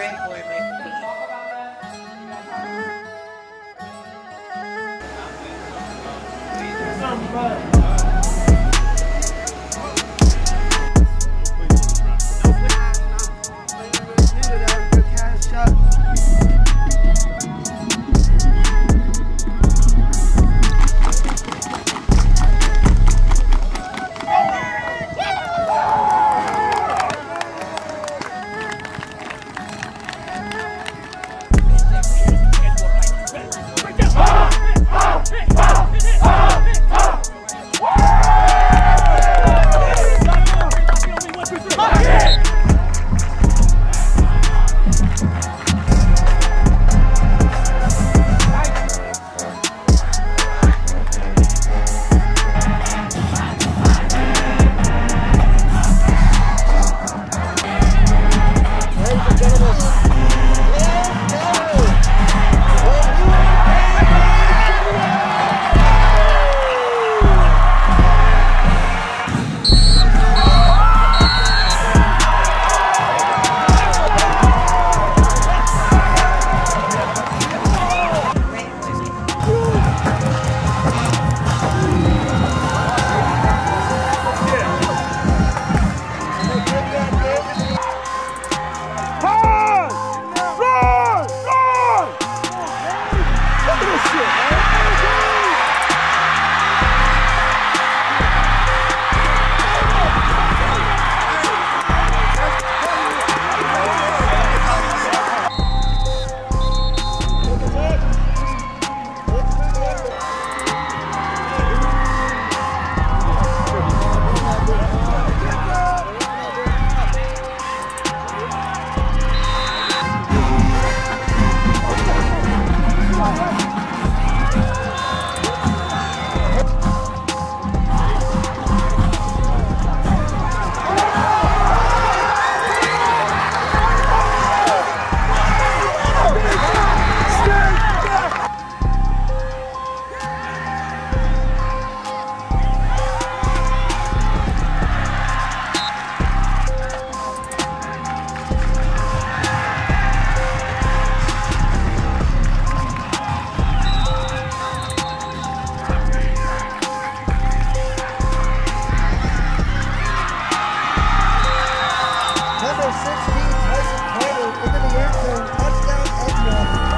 Great boy, 16, Tyson Carter into the end zone. Touchdown, end zone.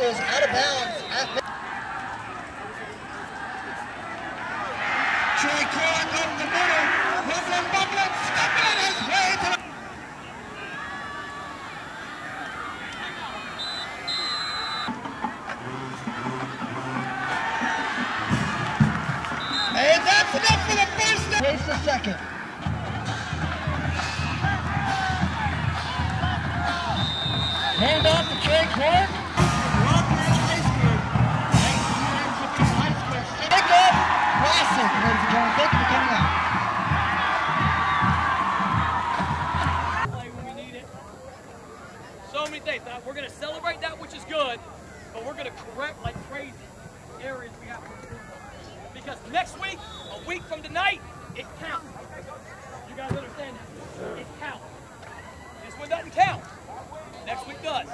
Ball out of bounds at mid- Trey Clark up the middle. Buffalo Buffalo stumbling his way to the And that's enough for the first down. The second. Hand off to Trey Clark. We're going to celebrate that, which is good, but we're going to correct like crazy areas we have to improve on. Because next week, a week from tonight, it counts. You guys understand that? It counts. This one doesn't count. Next week does.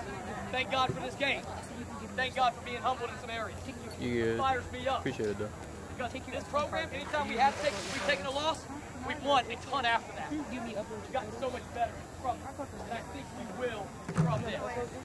Thank God for this game. Thank God for being humbled in some areas. You? Fires me up. Appreciate it though. Because this program, anytime we have take, we've taken a loss, we've won a ton after that. We've gotten so much better from it. And I think we will from this.